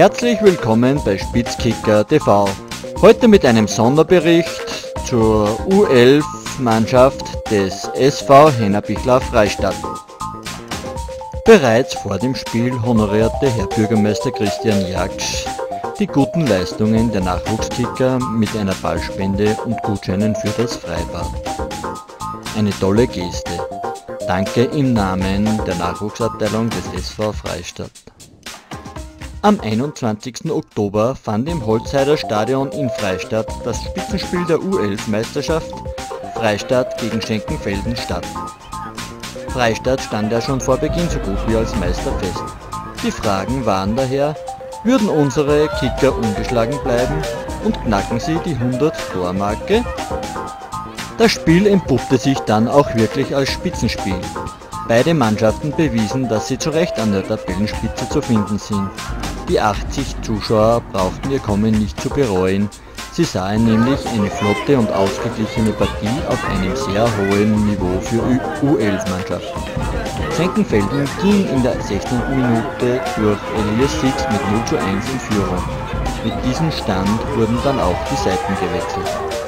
Herzlich willkommen bei Spitzkicker TV. Heute mit einem Sonderbericht zur U11-Mannschaft des SV Hennerbichler Freistadt. Bereits vor dem Spiel honorierte Herr Bürgermeister Christian Jaksch die guten Leistungen der Nachwuchskicker mit einer Ballspende und Gutscheinen für das Freibad. Eine tolle Geste. Danke im Namen der Nachwuchsabteilung des SV Freistadt. Am 21. Oktober fand im Holzheider Stadion in Freistadt das Spitzenspiel der U11-Meisterschaft Freistadt gegen Schenkenfelden statt. Freistadt stand ja schon vor Beginn so gut wie als Meister fest. Die Fragen waren daher, würden unsere Kicker ungeschlagen bleiben und knacken sie die 100-Tor-Marke? Das Spiel entpuppte sich dann auch wirklich als Spitzenspiel. Beide Mannschaften bewiesen, dass sie zu Recht an der Tabellenspitze zu finden sind. Die 80 Zuschauer brauchten ihr Kommen nicht zu bereuen. Sie sahen nämlich eine flotte und ausgeglichene Partie auf einem sehr hohen Niveau für U11-Mannschaften. Schenkenfelden ging in der 16. Minute durch Elias Six mit 0 zu 1 in Führung. Mit diesem Stand wurden dann auch die Seiten gewechselt.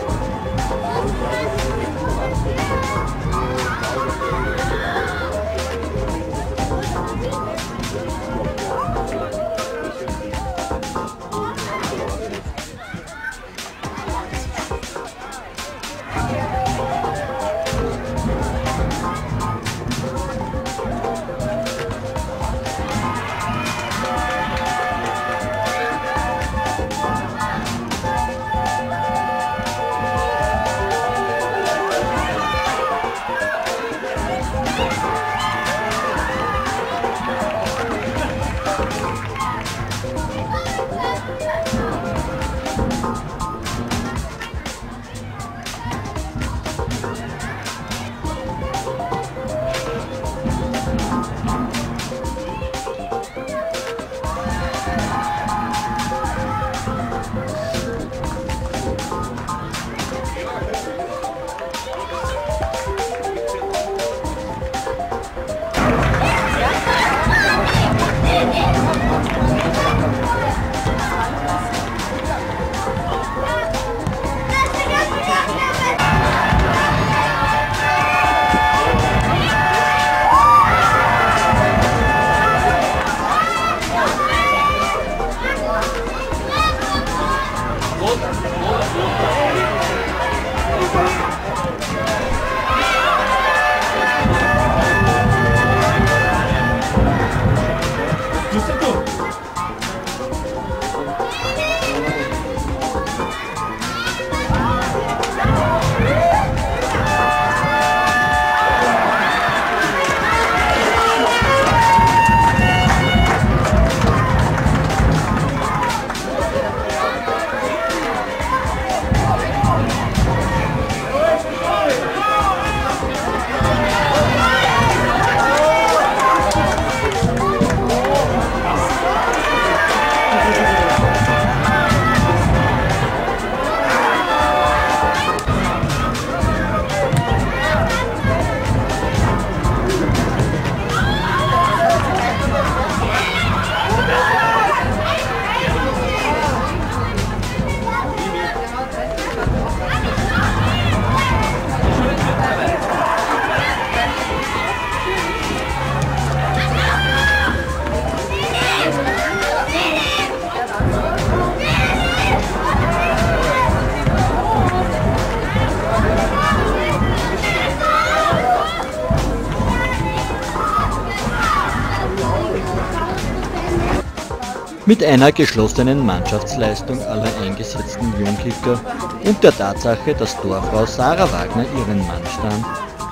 Mit einer geschlossenen Mannschaftsleistung aller eingesetzten Jungkicker und der Tatsache, dass Torfrau Sarah Wagner ihren Mann stand,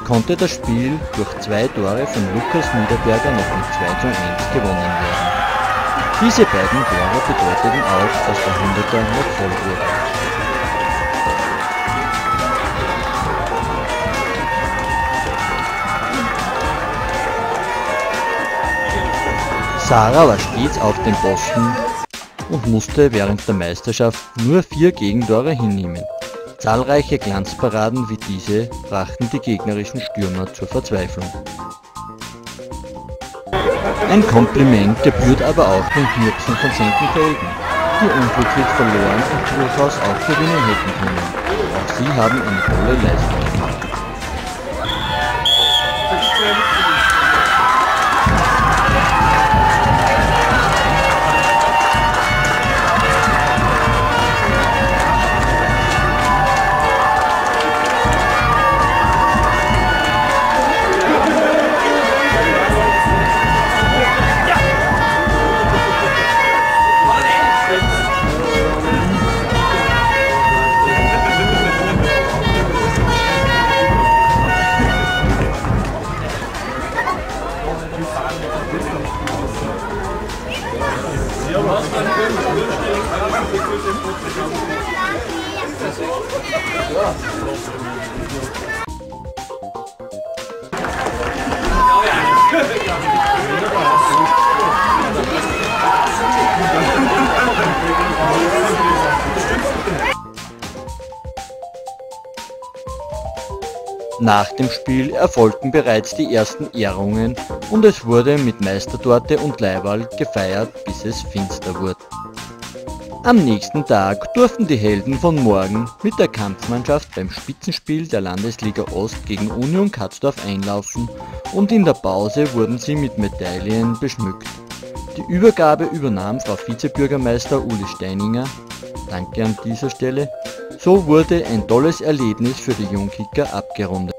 konnte das Spiel durch zwei Tore von Lukas Niederberger noch mit 2 zu 1 gewonnen werden. Diese beiden Tore bedeuteten auch, dass der Hunderter noch voll wurde. Sarah war stets auf dem Posten und musste während der Meisterschaft nur vier Gegentore hinnehmen. Zahlreiche Glanzparaden wie diese brachten die gegnerischen Stürmer zur Verzweiflung. Ein Kompliment gebührt aber auch den Knirpsen von Senkenfelden, die unglücklich verloren und durchaus auch gewinnen hätten können. Auch sie haben eine tolle Leistung gemacht. Ja. Nach dem Spiel erfolgten bereits die ersten Ehrungen und es wurde mit Meistertorte und Leihwahl gefeiert, bis es finster wurde. Am nächsten Tag durften die Helden von morgen mit der Kampfmannschaft beim Spitzenspiel der Landesliga Ost gegen Union Katzdorf einlaufen und in der Pause wurden sie mit Medaillen beschmückt. Die Übergabe übernahm Frau Vizebürgermeister Uli Steininger. Danke an dieser Stelle. So wurde ein tolles Erlebnis für die Jungkicker abgerundet.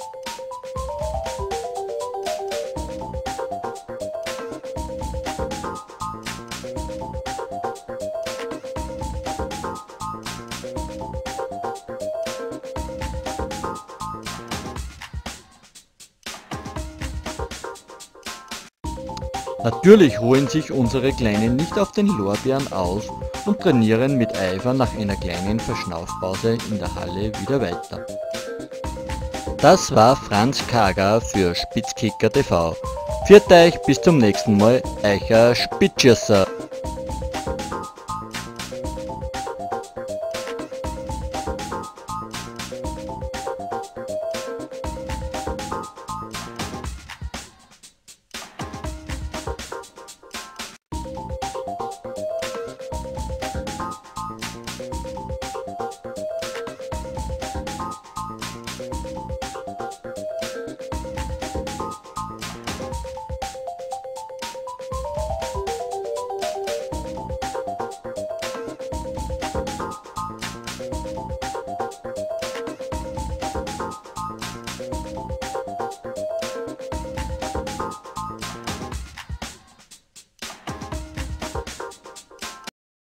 Natürlich ruhen sich unsere Kleinen nicht auf den Lorbeeren aus und trainieren mit Eifer nach einer kleinen Verschnaufpause in der Halle wieder weiter. Das war Franz Kager für Spitzkicker TV. Viert euch bis zum nächsten Mal, euer Spitzschisser.